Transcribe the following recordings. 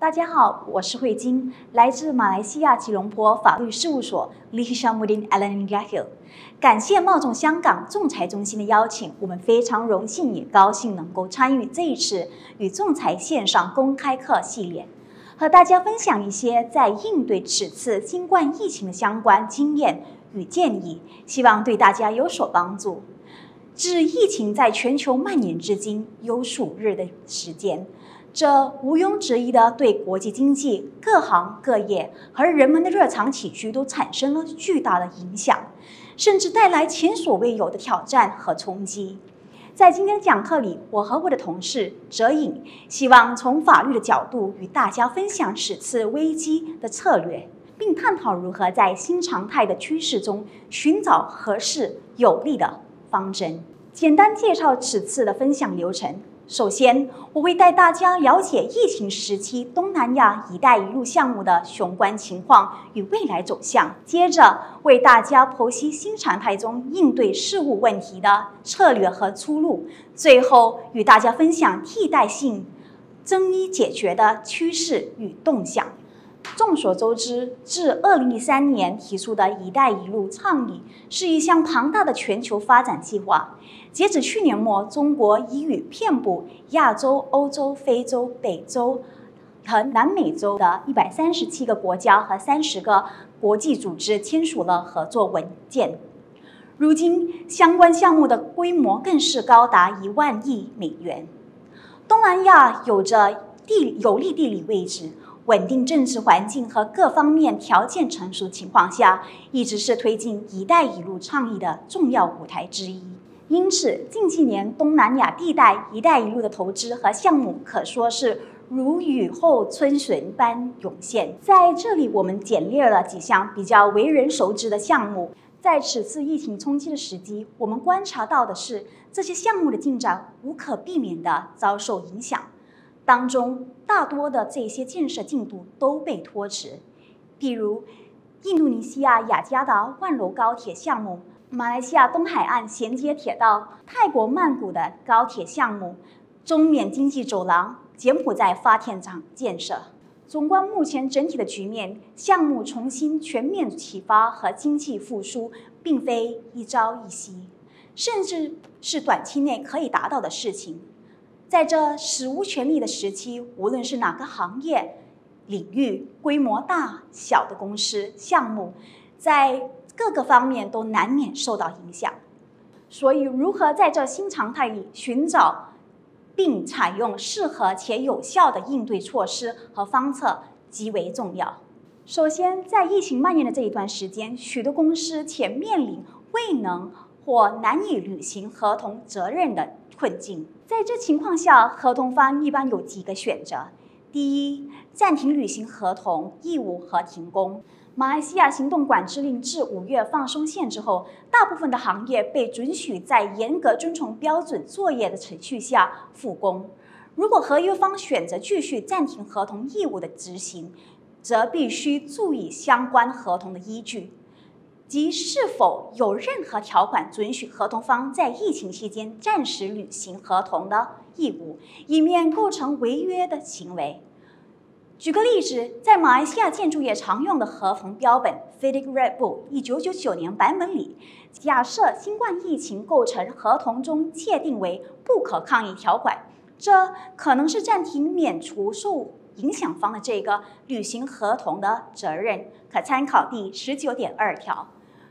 大家好，我是慧晶，来自马来西亚吉隆坡法律事务所 Li s h a m u d i n Alan Gahil。感谢冒种香港仲裁中心的邀请，我们非常荣幸也高兴能够参与这一次与仲裁线上公开课系列，和大家分享一些在应对此次新冠疫情的相关经验与建议，希望对大家有所帮助。自疫情在全球蔓延至今有数日的时间。这毋庸置疑的对国际经济、各行各业和人们的日常起居都产生了巨大的影响，甚至带来前所未有的挑战和冲击。在今天的讲课里，我和我的同事哲颖希望从法律的角度与大家分享此次危机的策略，并探讨如何在新常态的趋势中寻找合适有利的方针。简单介绍此次的分享流程。首先，我会带大家了解疫情时期东南亚“一带一路”项目的雄关情况与未来走向。接着，为大家剖析新常态中应对事务问题的策略和出路。最后，与大家分享替代性争议解决的趋势与动向。众所周知，自2013年提出的一带一路倡议是一项庞大的全球发展计划。截止去年末，中国已与遍布亚洲、欧洲、非洲、北洲和南美洲的137个国家和30个国际组织签署了合作文件。如今，相关项目的规模更是高达一万亿美元。东南亚有着地有利地理位置。稳定政治环境和各方面条件成熟情况下，一直是推进“一带一路”倡议的重要舞台之一。因此，近几年东南亚地带“一带一路”的投资和项目可说是如雨后春笋般涌现。在这里，我们简列了几项比较为人熟知的项目。在此次疫情冲击的时机，我们观察到的是，这些项目的进展无可避免地遭受影响。当中大多的这些建设进度都被拖迟，比如印度尼西亚雅加达万楼高铁项目、马来西亚东海岸衔接铁道、泰国曼谷的高铁项目、中缅经济走廊、柬埔寨发电厂建设。纵观目前整体的局面，项目重新全面启发和经济复苏，并非一朝一夕，甚至是短期内可以达到的事情。在这史无前例的时期，无论是哪个行业、领域、规模大小的公司、项目，在各个方面都难免受到影响。所以，如何在这新常态里寻找并采用适合且有效的应对措施和方策，极为重要。首先，在疫情蔓延的这一段时间，许多公司且面临未能或难以履行合同责任的困境。在这情况下，合同方一般有几个选择：第一，暂停履行合同义务和停工。马来西亚行动管制令至五月放松限制后，大部分的行业被准许在严格遵从标准作业的程序下复工。如果合约方选择继续暂停合同义务的执行，则必须注意相关合同的依据。即是否有任何条款准许合同方在疫情期间暂时履行合同的义务，以免构成违约的行为。举个例子，在马来西亚建筑业常用的合同标本《f i t i g Red Book》一九九九年版本里，假设新冠疫情构成合同中界定为不可抗议条款，这可能是暂停免除受影响方的这个履行合同的责任。可参考第十九点二条。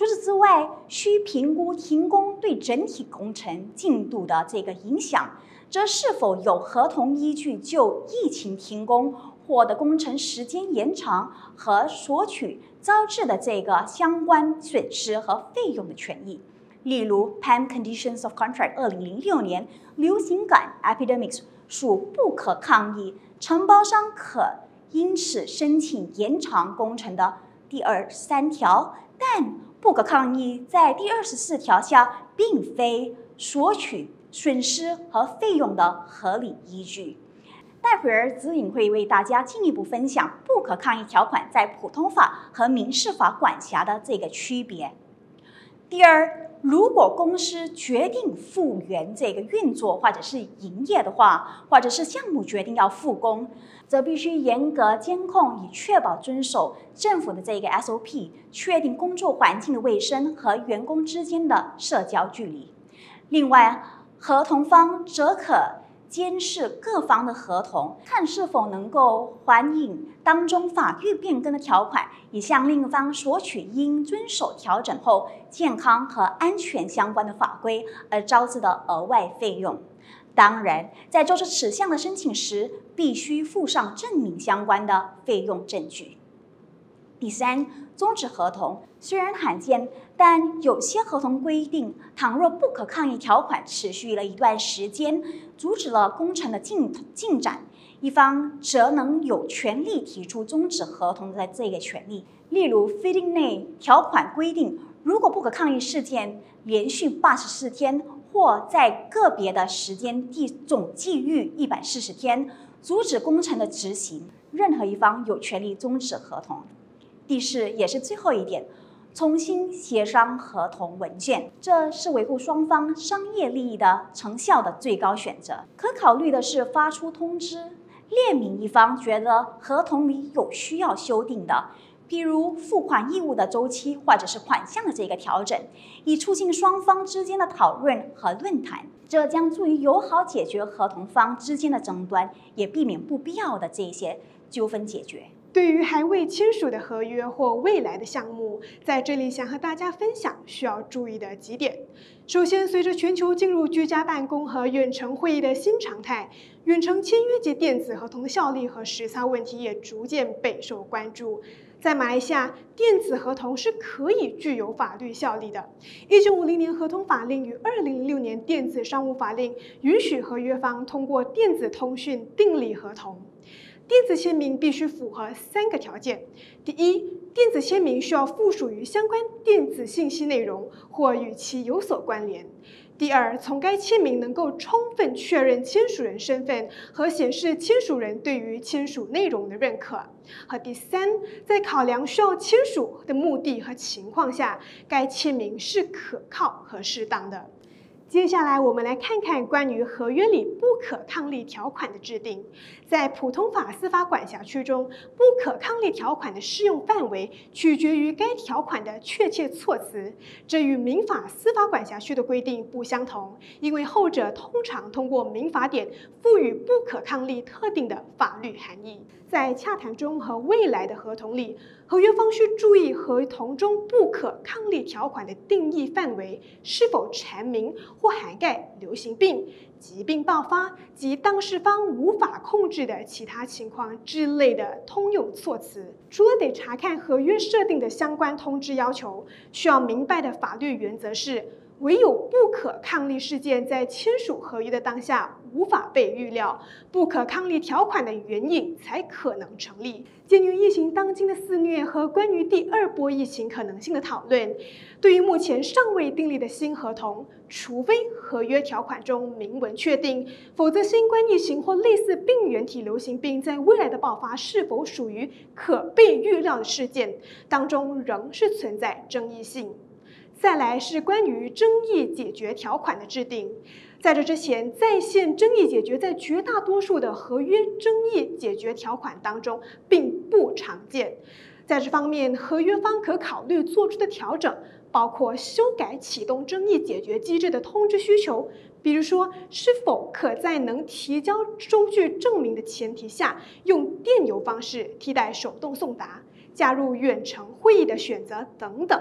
除此之外，需评估停工对整体工程进度的这个影响，则是否有合同依据就疫情停工或的工程时间延长和索取招致的这个相关损失和费用的权益。例如，PAM Conditions of Contract 二零零六年流行感 Epidemics 属不可抗议，承包商可因此申请延长工程的第二三条，但。不可抗力在第二十四条下，并非索取损失和费用的合理依据。待会儿子颖会为大家进一步分享不可抗力条款在普通法和民事法管辖的这个区别。第二，如果公司决定复原这个运作或者是营业的话，或者是项目决定要复工，则必须严格监控，以确保遵守政府的这个 SOP，确定工作环境的卫生和员工之间的社交距离。另外，合同方则可。监视各方的合同，看是否能够反映当中法律变更的条款，以向另一方索取应遵守调整后健康和安全相关的法规而招致的额外费用。当然，在做出此项的申请时，必须附上证明相关的费用证据。第三，终止合同虽然罕见，但有些合同规定，倘若不可抗议条款持续了一段时间，阻止了工程的进进展，一方则能有权利提出终止合同的这个权利。例如，fitting 内条款规定，如果不可抗议事件连续八十四天，或在个别的时间地总计逾一百四十天，阻止工程的执行，任何一方有权利终止合同。第四也是最后一点，重新协商合同文件，这是维护双方商业利益的成效的最高选择。可考虑的是发出通知，列明一方觉得合同里有需要修订的，比如付款义务的周期或者是款项的这个调整，以促进双方之间的讨论和论坛。这将助于友好解决合同方之间的争端，也避免不必要的这些纠纷解决。对于还未签署的合约或未来的项目，在这里想和大家分享需要注意的几点。首先，随着全球进入居家办公和远程会议的新常态，远程签约及电子合同的效力和实操问题也逐渐备受关注。在马来西亚，电子合同是可以具有法律效力的。一九五零年合同法令与二零零六年电子商务法令允许合约方通过电子通讯订立合同。电子签名必须符合三个条件：第一，电子签名需要附属于相关电子信息内容或与其有所关联；第二，从该签名能够充分确认签署人身份和显示签署人对于签署内容的认可；和第三，在考量需要签署的目的和情况下，该签名是可靠和适当的。接下来，我们来看看关于合约里不可抗力条款的制定。在普通法司法管辖区中，不可抗力条款的适用范围取决于该条款的确切措辞，这与民法司法管辖区的规定不相同，因为后者通常通过民法典赋予不可抗力特定的法律含义。在洽谈中和未来的合同里，合约方需注意合同中不可抗力条款的定义范围是否阐明或涵盖流行病、疾病爆发及当事方无法控制的其他情况之类的通用措辞。除了得查看合约设定的相关通知要求，需要明白的法律原则是。唯有不可抗力事件在签署合约的当下无法被预料，不可抗力条款的援引才可能成立。鉴于疫情当今的肆虐和关于第二波疫情可能性的讨论，对于目前尚未订立的新合同，除非合约条款中明文确定，否则新冠疫情或类似病原体流行病在未来的爆发是否属于可被预料的事件当中，仍是存在争议性。再来是关于争议解决条款的制定，在这之前，在线争议解决在绝大多数的合约争议解决条款当中并不常见。在这方面，合约方可考虑做出的调整包括修改启动争议解决机制的通知需求，比如说是否可在能提交收据证明的前提下，用电邮方式替代手动送达，加入远程会议的选择等等。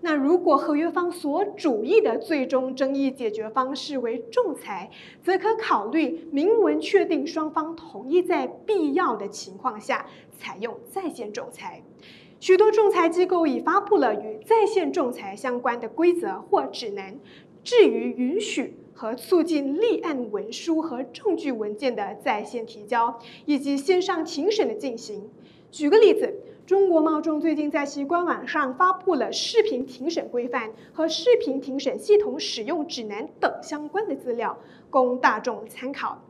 那如果合约方所主意的最终争议解决方式为仲裁，则可考虑明文确定双方同意在必要的情况下采用在线仲裁。许多仲裁机构已发布了与在线仲裁相关的规则或指南。至于允许和促进立案文书和证据文件的在线提交，以及线上庭审的进行，举个例子。中国贸众最近在其官网上发布了视频庭审规范和视频庭审系统使用指南等相关的资料，供大众参考。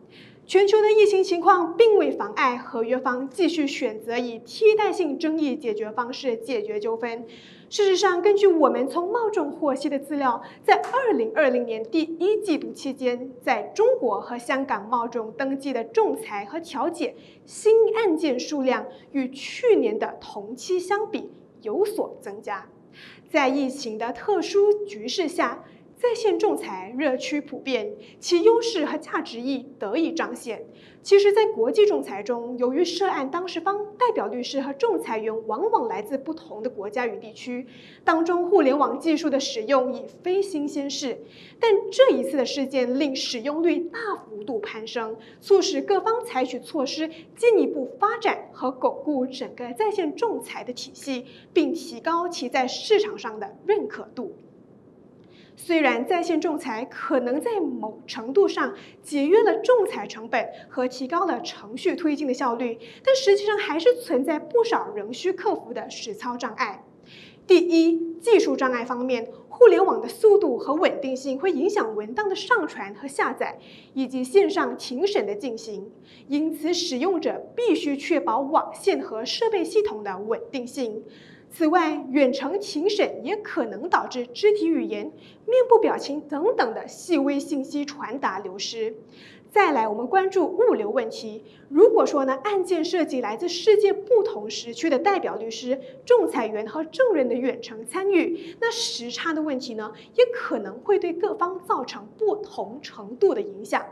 全球的疫情情况并未妨碍合约方继续选择以替代性争议解决方式解决纠纷。事实上，根据我们从贸众获悉的资料，在2020年第一季度期间，在中国和香港贸众登记的仲裁和调解新案件数量与去年的同期相比有所增加。在疫情的特殊局势下，在线仲裁热趋普遍，其优势和价值亦得以彰显。其实，在国际仲裁中，由于涉案当事方代表律师和仲裁员往往来自不同的国家与地区，当中互联网技术的使用已非新鲜事。但这一次的事件令使用率大幅度攀升，促使各方采取措施，进一步发展和巩固整个在线仲裁的体系，并提高其在市场上的认可度。虽然在线仲裁可能在某程度上节约了仲裁成本和提高了程序推进的效率，但实际上还是存在不少仍需克服的实操障碍。第一，技术障碍方面，互联网的速度和稳定性会影响文档的上传和下载，以及线上庭审的进行，因此使用者必须确保网线和设备系统的稳定性。此外，远程庭审也可能导致肢体语言、面部表情等等的细微信息传达流失。再来，我们关注物流问题。如果说呢，案件涉及来自世界不同时区的代表律师、仲裁员和证人的远程参与，那时差的问题呢，也可能会对各方造成不同程度的影响。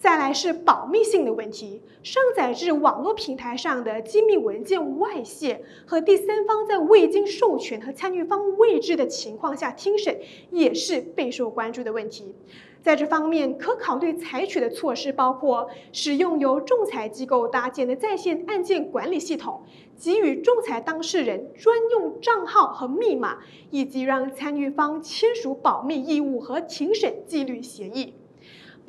再来是保密性的问题，上载至网络平台上的机密文件外泄和第三方在未经授权和参与方未知的情况下听审，也是备受关注的问题。在这方面，可考虑采取的措施包括使用由仲裁机构搭建的在线案件管理系统，给予仲裁当事人专用账号和密码，以及让参与方签署保密义务和庭审纪律协议。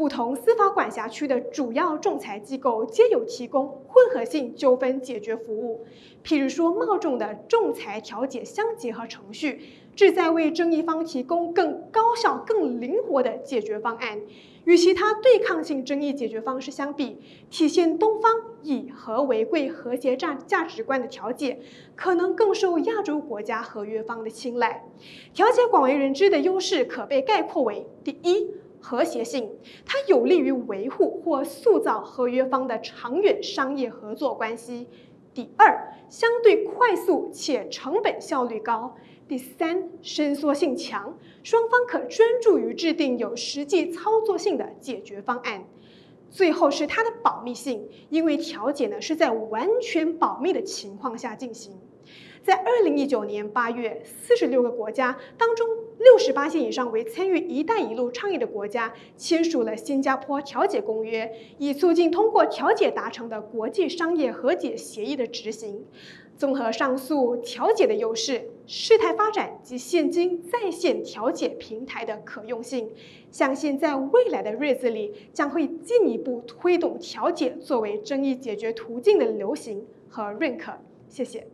不同司法管辖区的主要仲裁机构皆有提供混合性纠纷解决服务，譬如说贸众的仲裁调解相结合程序，旨在为争议方提供更高效、更灵活的解决方案。与其他对抗性争议解决方式相比，体现东方以和为贵、和谐价价值观的调解，可能更受亚洲国家合约方的青睐。调解广为人知的优势可被概括为：第一。和谐性，它有利于维护或塑造合约方的长远商业合作关系。第二，相对快速且成本效率高。第三，伸缩性强，双方可专注于制定有实际操作性的解决方案。最后是它的保密性，因为调解呢是在完全保密的情况下进行。在二零一九年八月，四十六个国家当中，六十八线以上为参与“一带一路”倡议的国家签署了《新加坡调解公约》，以促进通过调解达成的国际商业和解协议的执行。综合上述调解的优势、事态发展及现今在线调解平台的可用性，相信在未来的日子里将会进一步推动调解作为争议解决途径的流行和认可。谢谢。